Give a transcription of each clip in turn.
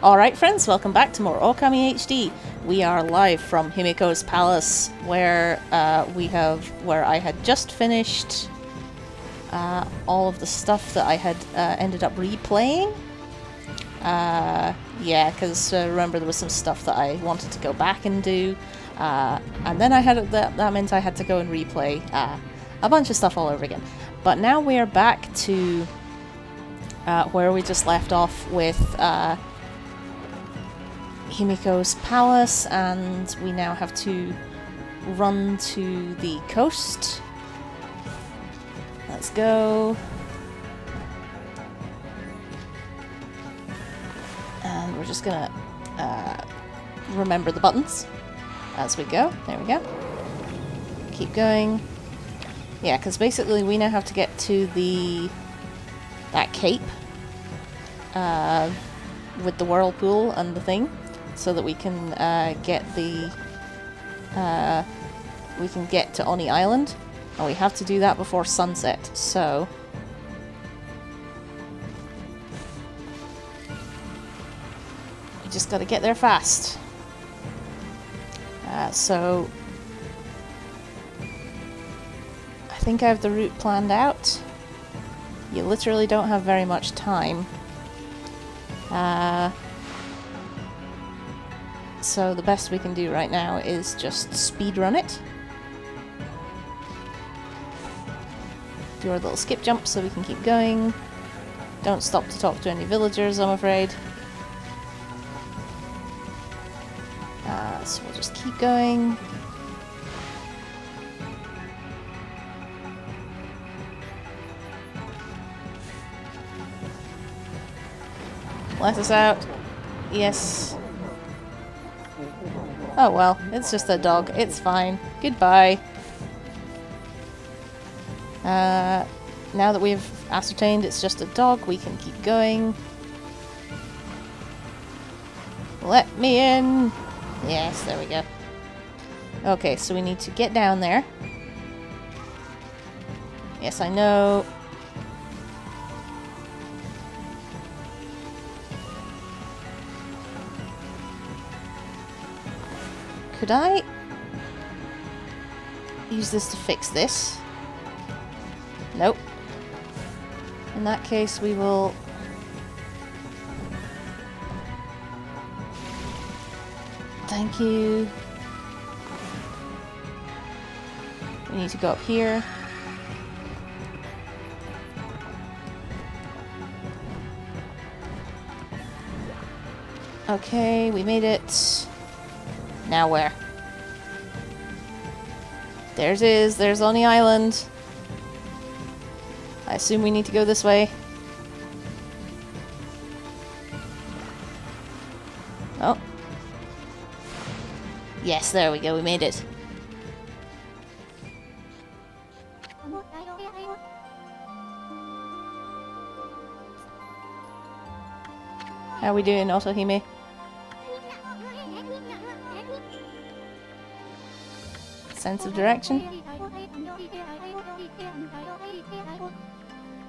Alright friends, welcome back to more Okami HD. We are live from Himiko's palace where uh, we have where I had just finished uh, all of the stuff that I had uh, ended up replaying. Uh, yeah, because uh, remember there was some stuff that I wanted to go back and do, uh, and then I had that that meant I had to go and replay a bunch of stuff all over again. But now we are back to where we just left off with Himiko's palace and we now have to run to the coast. Let's go. And we're just gonna uh, remember the buttons as we go. There we go. Keep going. Yeah, because basically we now have to get to the that cape uh, with the whirlpool and the thing so that we can uh, get the uh, we can get to Oni Island. And we have to do that before sunset so. We just got to get there fast. Uh, so. I think I have the route planned out. You literally don't have very much time. Uh, so the best we can do right now is just speed run it. Do our little skip jump so we can keep going. Don't stop to talk to any villagers, I'm afraid. Uh, so we'll just keep going. Let us out. Yes. Oh well, it's just a dog. It's fine. Goodbye. Uh, now that we've ascertained it's just a dog, we can keep going. Let me in! Yes, there we go. Okay, so we need to get down there. Yes, I know. Could I use this to fix this? Nope. In that case, we will... Thank you. We need to go up here. Okay, we made it. Now where? There's is. There's Oni Island. I assume we need to go this way. Oh. Yes, there we go. We made it. How are we doing, Otohime? Sense of direction?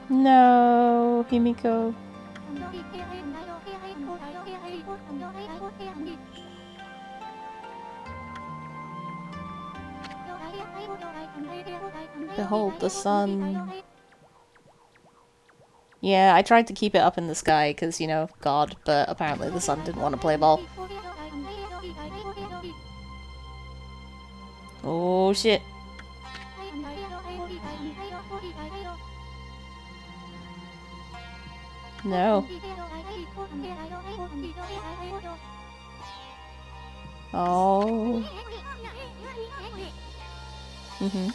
No, Himiko. Behold the sun. Yeah, I tried to keep it up in the sky because, you know, God, but apparently the sun didn't want to play ball. Oh shit. No. Oh. Mm-hmm.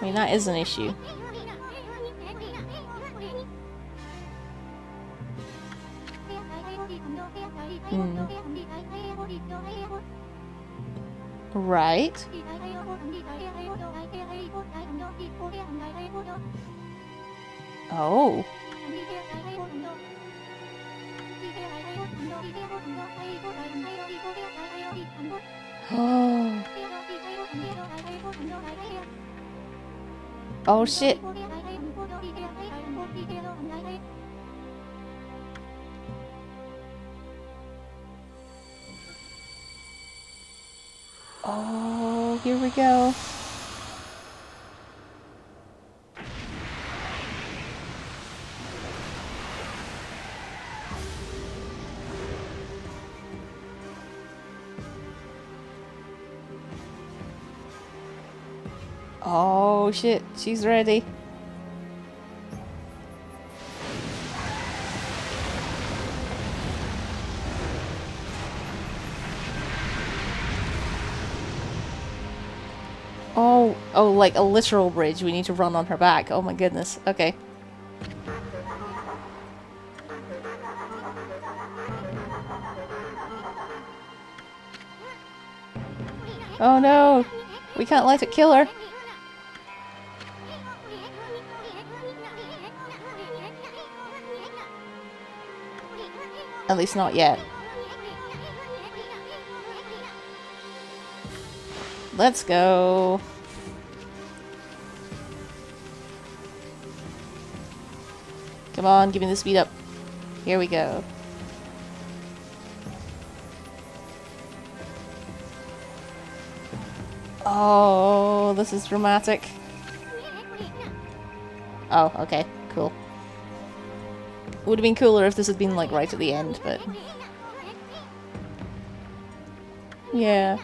I mean, that is an issue. Mm. Right. Oh. Oh. Oh shit. Oh, here we go. Oh shit, she's ready. Like a literal bridge. We need to run on her back. Oh my goodness. Okay. Oh no! We can't let it kill her. At least not yet. Let's go. Come on, give me the speed up. Here we go. Oh, this is dramatic. Oh, okay, cool. Would have been cooler if this had been like right at the end, but... Yeah.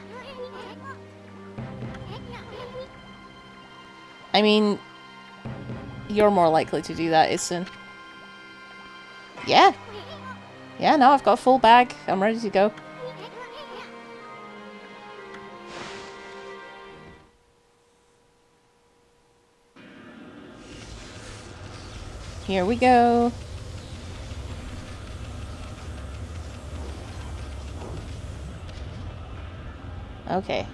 I mean, you're more likely to do that, Issun. Yeah. Yeah, no, I've got a full bag. I'm ready to go. Here we go. Okay.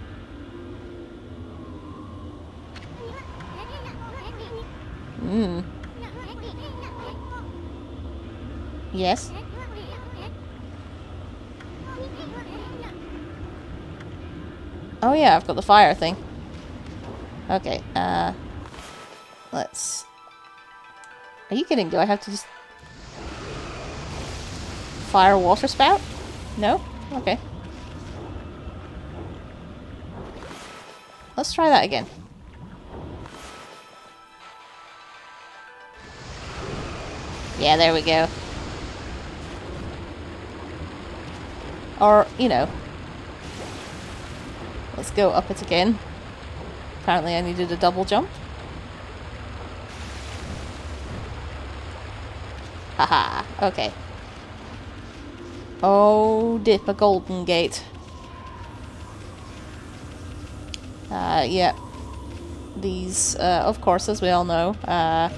Hmm. Yes? Oh yeah, I've got the fire thing. Okay, uh... Let's... Are you kidding? Do I have to just... Fire water spout? No? Okay. Let's try that again. Yeah, there we go. Or, you know. Let's go up it again. Apparently I needed a double jump. Haha, okay. Oh, dip a golden gate. Uh, yeah. These, uh, of course, as we all know, uh,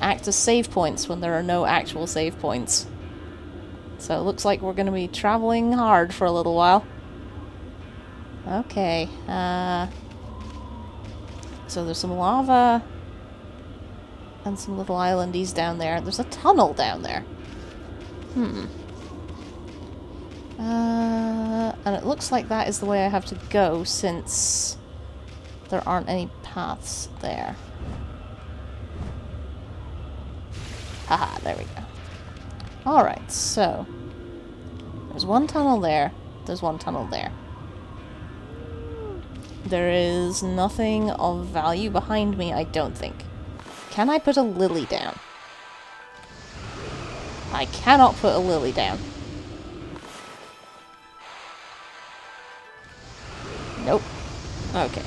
act as save points when there are no actual save points. So it looks like we're going to be traveling hard for a little while. Okay, uh... So there's some lava and some little islandies down there. There's a tunnel down there. Hmm. Uh, and it looks like that is the way I have to go since there aren't any paths there. Haha, there we go. Alright, so... There's one tunnel there. There's one tunnel there. There is nothing of value behind me, I don't think. Can I put a lily down? I cannot put a lily down. Nope. Okay.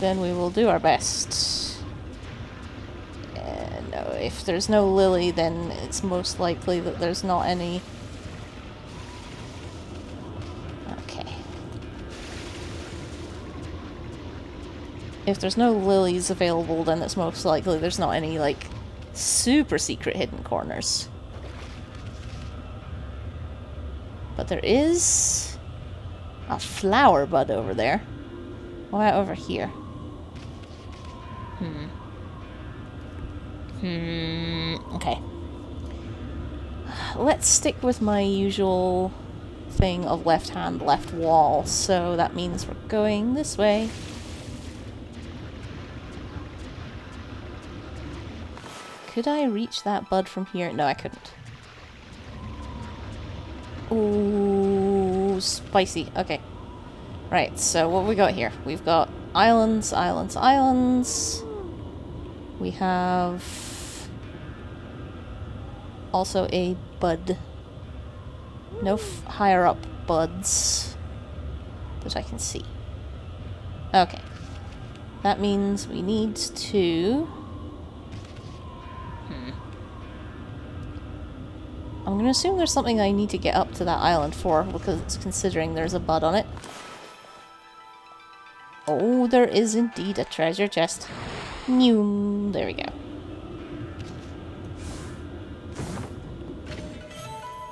Then we will do our best if there's no lily, then it's most likely that there's not any... Okay. If there's no lilies available, then it's most likely there's not any, like, super secret hidden corners. But there is a flower bud over there. About over here? Hmm. Hmm, okay. Let's stick with my usual thing of left hand, left wall. So that means we're going this way. Could I reach that bud from here? No, I couldn't. Ooh, spicy. Okay. Right, so what we got here? We've got islands, islands, islands. We have also a bud. No higher up buds that I can see. Okay. That means we need to... Hmm. I'm going to assume there's something I need to get up to that island for, because considering there's a bud on it. Oh, there is indeed a treasure chest. New. There we go.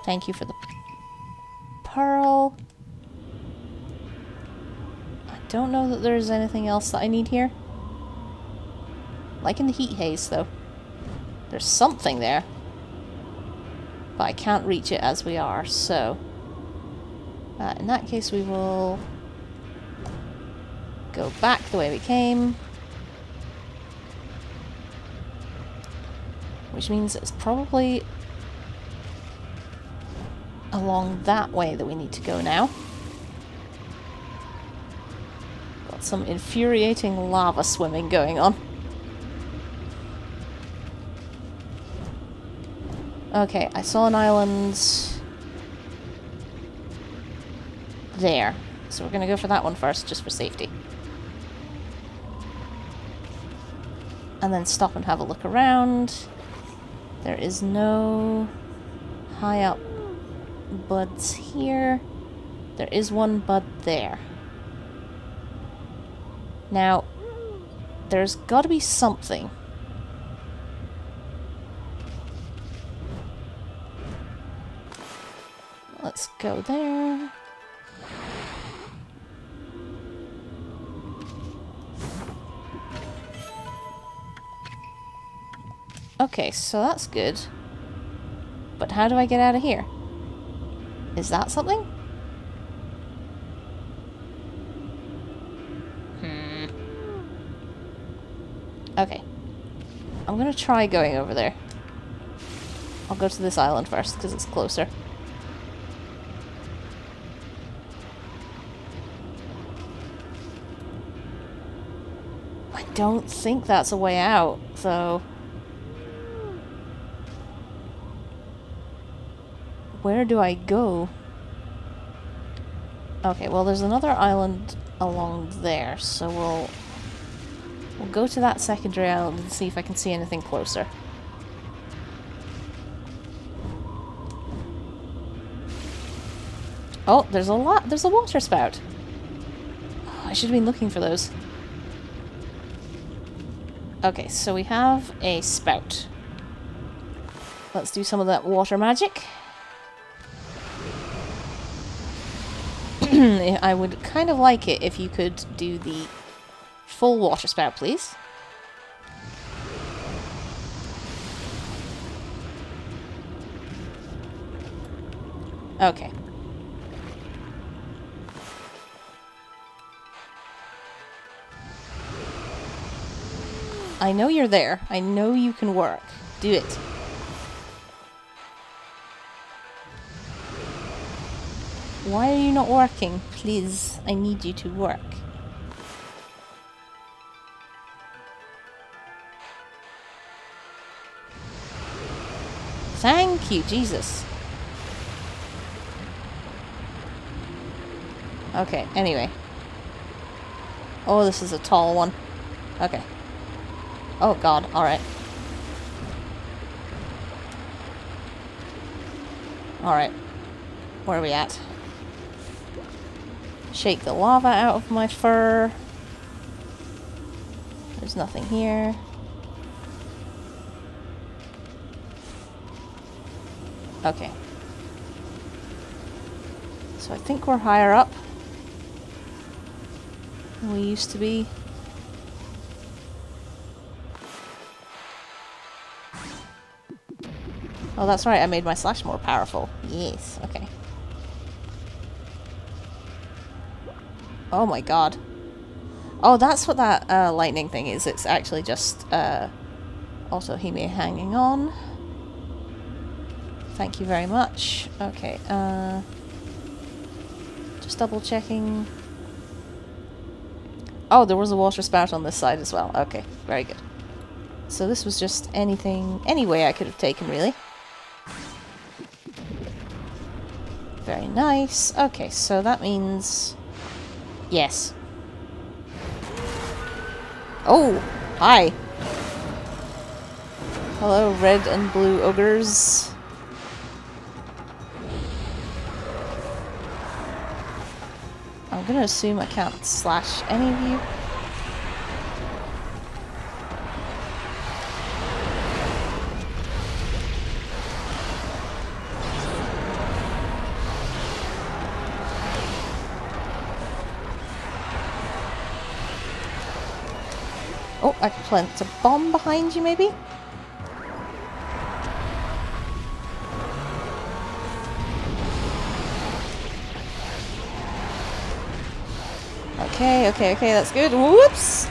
Thank you for the pearl. I don't know that there's anything else that I need here. Like in the heat haze, though. There's something there. But I can't reach it as we are, so... Uh, in that case, we will go back the way we came. Which means it's probably along that way that we need to go now. Got some infuriating lava swimming going on. Okay, I saw an island there. So we're to go for that one first, just for safety. And then stop and have a look around. There is no high up buds here. There is one bud there. Now, there's got to be something. Let's go there. Okay, so that's good. But how do I get out of here? Is that something? Hmm. Okay. I'm gonna try going over there. I'll go to this island first, because it's closer. I don't think that's a way out, so... Where do I go? Okay, well there's another island along there, so we'll we'll go to that secondary island and see if I can see anything closer. Oh, there's a lot. There's a water spout. Oh, I should have been looking for those. Okay, so we have a spout. Let's do some of that water magic. I would kind of like it if you could do the full water spout, please. Okay. I know you're there. I know you can work. Do it. Why are you not working? Please, I need you to work. Thank you, Jesus. Okay, anyway. Oh, this is a tall one. Okay. Oh god, alright. Alright. Where are we at? Shake the lava out of my fur. There's nothing here. Okay. So I think we're higher up than we used to be. Oh, that's right, I made my slash more powerful. Yes, okay. Oh my god. Oh, that's what that uh, lightning thing is. It's actually just uh, Otohime hanging on. Thank you very much. Okay, uh, just double checking. Oh, there was a water spout on this side as well. Okay, very good. So this was just anything, any way I could have taken, really. Very nice. Okay, so that means... Yes. Oh, hi. Hello, red and blue ogres. I'm gonna assume I can't slash any of you. Oh, I can plant a bomb behind you, maybe? Okay, okay, okay, that's good. Whoops!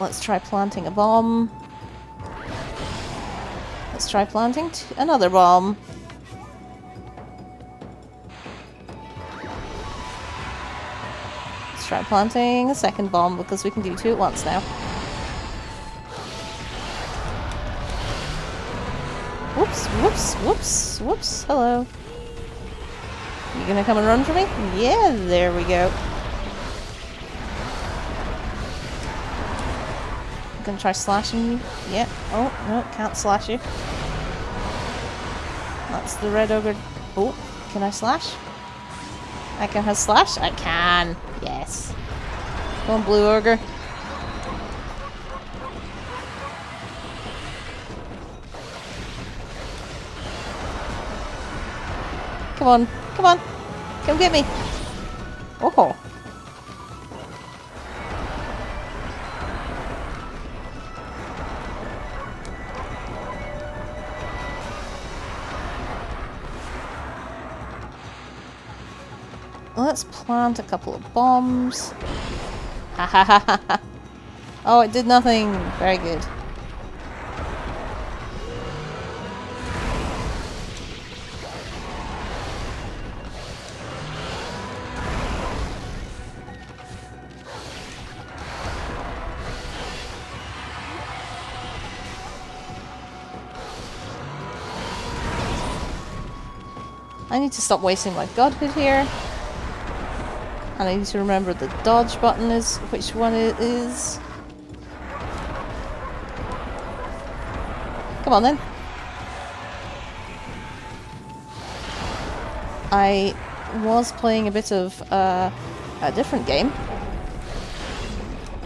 Let's try planting a bomb. Let's try planting another bomb. Planting a second bomb because we can do two at once now. Whoops, whoops, whoops, whoops. Hello. You gonna come and run for me? Yeah, there we go. gonna try slashing you. Yeah. Oh, no, can't slash you. That's the red ogre. Oh, can I slash? I can have slash? I can. Yes. Come on, blue ogre. Come on. Come on. Come get me. Oh. Let's plant a couple of bombs. Ha ha ha ha. Oh, it did nothing. Very good. I need to stop wasting my godhood here. I need to remember the dodge button is which one it is. Come on then. I was playing a bit of uh, a different game.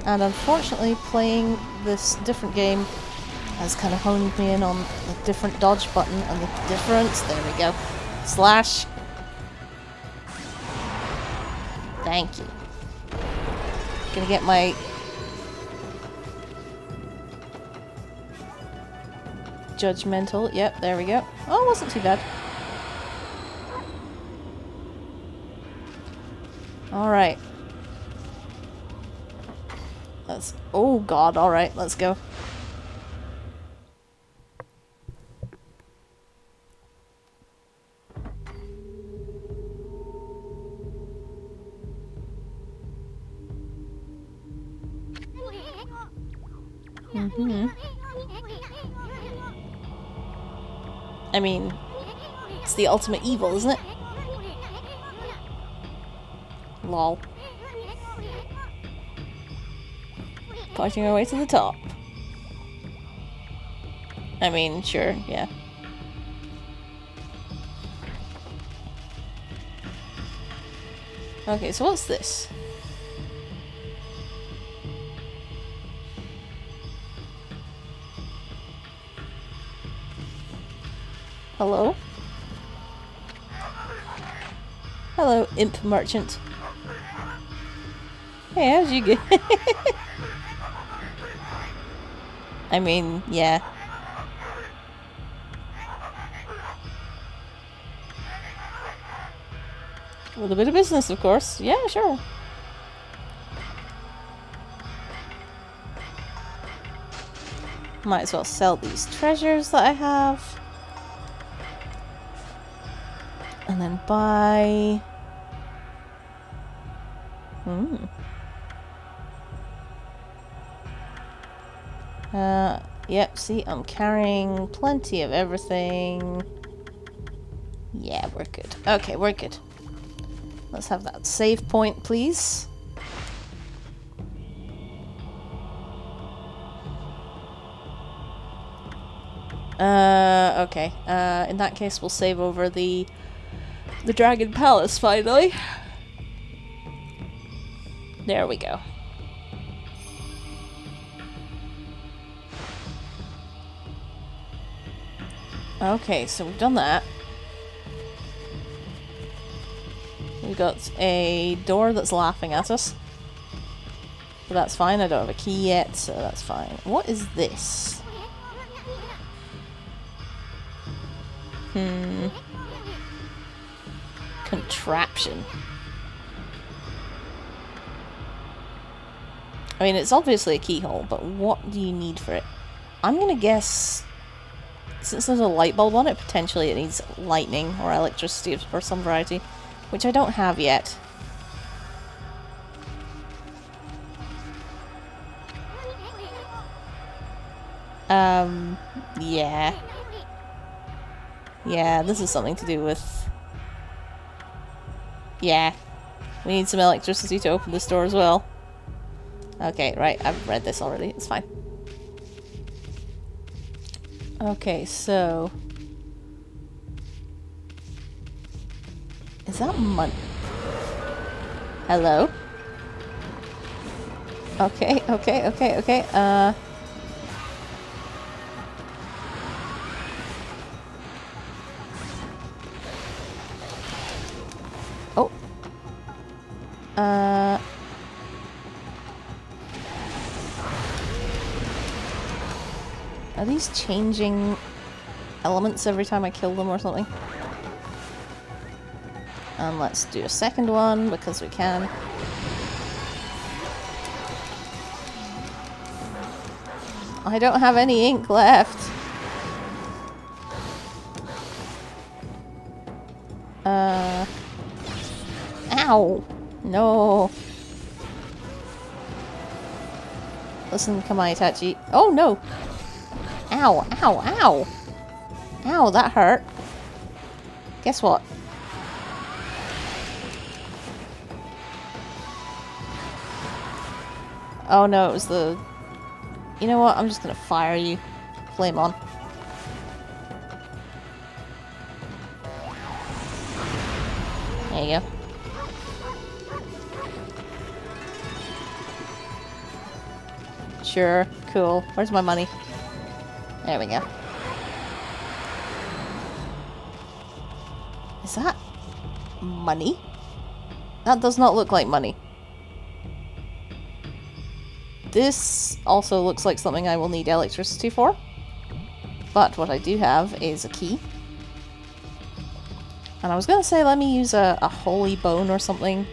And unfortunately playing this different game has kind of honed me in on the different dodge button and the difference. There we go. Slash. Thank you. Gonna get my... Judgmental. Yep, there we go. Oh, wasn't too bad. Alright. Let's... Oh god, alright, let's go. Ultimate evil, isn't it? Lol. Fighting our way to the top. I mean, sure, yeah. Okay, so what's this? Hello? Hello, imp merchant. Hey, how'd you get? I mean, yeah. With a bit of business, of course. Yeah, sure. Might as well sell these treasures that I have. And then buy Hmm. Uh, yep, see, I'm carrying plenty of everything. Yeah, we're good. Okay, we're good. Let's have that save point, please. Uh, okay. Uh, in that case, we'll save over the the Dragon Palace finally. There we go. Okay, so we've done that. We've got a door that's laughing at us. But that's fine, I don't have a key yet, so that's fine. What is this? Hmm. Contraption. I mean, it's obviously a keyhole, but what do you need for it? I'm gonna guess, since there's a light bulb on it, potentially it needs lightning or electricity or some variety, which I don't have yet. Um, yeah. Yeah, this is something to do with... Yeah. We need some electricity to open this door as well. Okay, right, I've read this already. It's fine. Okay, so... Is that money? Hello? Okay, okay, okay, okay, uh... these changing elements every time I kill them or something? And let's do a second one because we can. I don't have any ink left. Uh. Ow! No. Listen, Kamaitachi. Itachi. Oh no! Ow, ow, ow! Ow, that hurt. Guess what? Oh no, it was the... You know what? I'm just gonna fire you. Flame on. There you go. Sure, cool. Where's my money? There we go. Is that money? That does not look like money. This also looks like something I will need electricity for. But what I do have is a key. And I was going to say let me use a, a holy bone or something.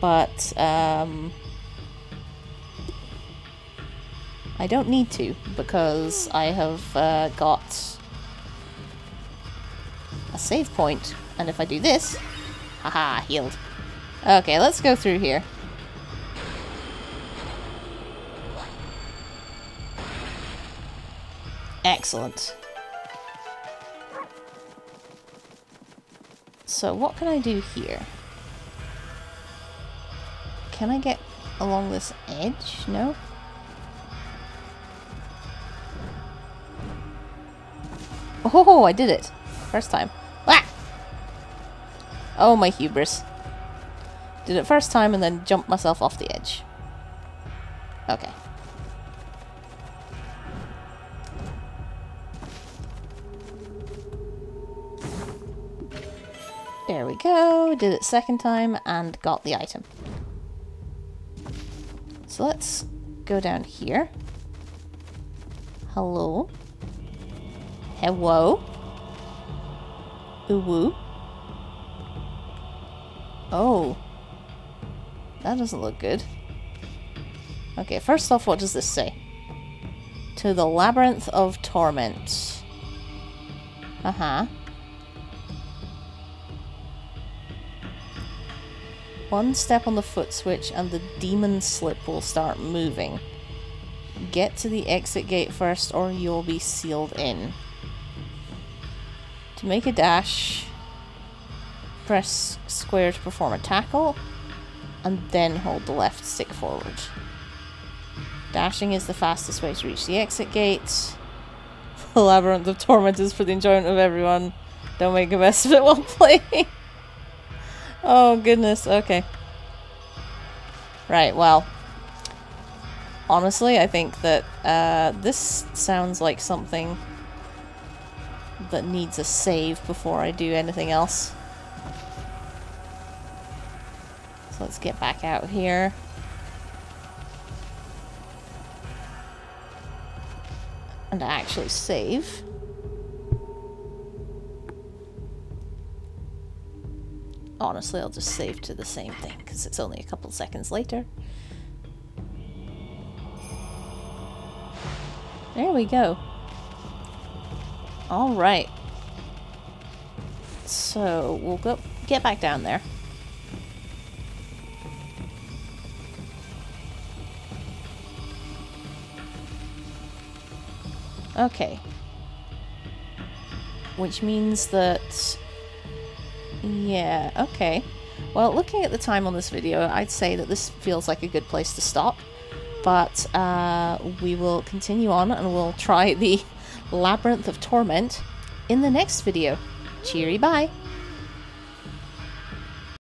But, um... I don't need to, because I have uh, got a save point, and if I do this, haha, healed. Okay, let's go through here. Excellent. So what can I do here? Can I get along this edge? No? Oh, ho! I did it. First time. Ah! Oh, my hubris. Did it first time and then jumped myself off the edge. Okay. There we go. Did it second time and got the item. So let's go down here. Hello. Hello? Uwu? Oh. That doesn't look good. Okay, first off, what does this say? To the Labyrinth of Torment. Uh-huh. one step on the foot switch and the demon slip will start moving. Get to the exit gate first or you'll be sealed in. To make a dash, press square to perform a tackle, and then hold the left stick forward. Dashing is the fastest way to reach the exit gate. The Labyrinth of Torment is for the enjoyment of everyone. Don't make a mess of it while playing. oh goodness, okay. Right, well. Honestly, I think that uh, this sounds like something that needs a save before I do anything else. So let's get back out here. And actually save. Honestly, I'll just save to the same thing, because it's only a couple seconds later. There we go. Alright. So, we'll go get back down there. Okay. Which means that... Yeah, okay. Well, looking at the time on this video, I'd say that this feels like a good place to stop. But uh, we will continue on and we'll try the Labyrinth of Torment in the next video. Cheery bye!